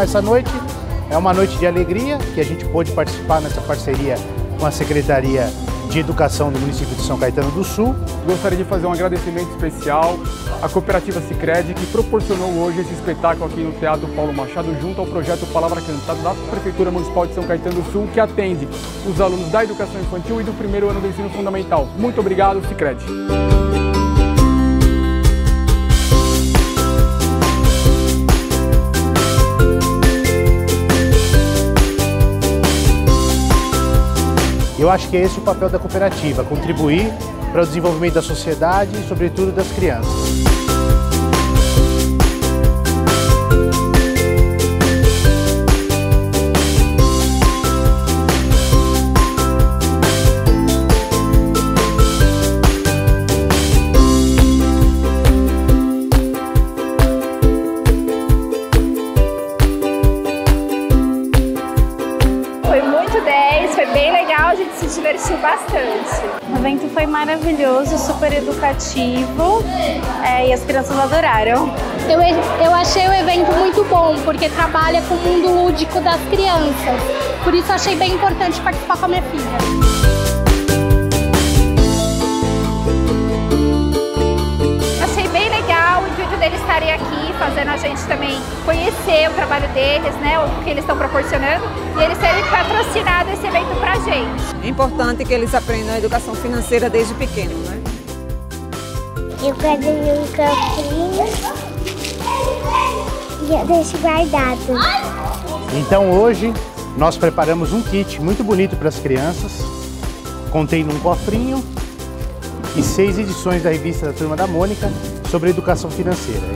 Essa noite é uma noite de alegria que a gente pôde participar nessa parceria com a Secretaria de Educação do município de São Caetano do Sul. Gostaria de fazer um agradecimento especial à cooperativa Sicredi que proporcionou hoje esse espetáculo aqui no Teatro Paulo Machado junto ao projeto Palavra Cantada da Prefeitura Municipal de São Caetano do Sul que atende os alunos da educação infantil e do primeiro ano do ensino fundamental. Muito obrigado, Sicredi. Eu acho que é esse o papel da cooperativa, contribuir para o desenvolvimento da sociedade e, sobretudo, das crianças. Bem legal, a gente se divertiu bastante. O evento foi maravilhoso, super educativo é, e as crianças adoraram. Eu, eu achei o evento muito bom, porque trabalha com o mundo lúdico das crianças. Por isso achei bem importante participar com a minha filha. Fazendo a gente também conhecer o trabalho deles, né, o que eles estão proporcionando, e eles terem patrocinado esse evento pra gente. É importante que eles aprendam a educação financeira desde pequeno, né? Eu pego um cofrinho e eu deixo guardado. Então hoje nós preparamos um kit muito bonito para as crianças, contém num cofrinho e seis edições da revista da Turma da Mônica sobre educação financeira.